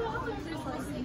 Seriously.